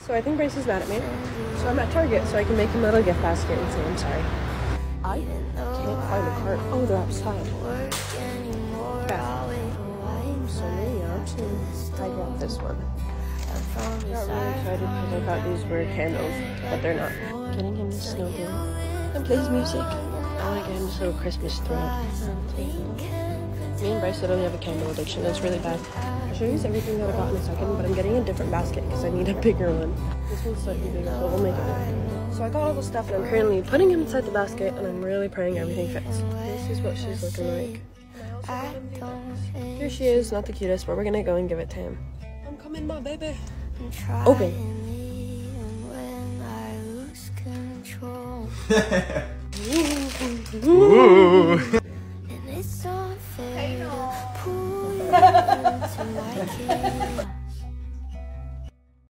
So I think Bryce is mad at me. So I'm at Target so I can make him a little gift basket and say I'm sorry. I can't find the cart. Oh, they're outside. I got this one. I got really excited because I thought these were candles, but they're not. Getting him the snow globe and plays music. I want to get him this little Christmas tree. Me and Bryce literally have a candle addiction. It's really bad. I'll show you everything that I got in a second, but I'm getting a different basket because I need a bigger one. This one's slightly bigger, but we'll make it work. So I got all the stuff and I'm currently putting him inside the basket and I'm really praying everything fits. This is what she's looking like. Here she is, not the cutest, but we're gonna go and give it to him. I'm coming, my baby. Open. Ooh. To you like it.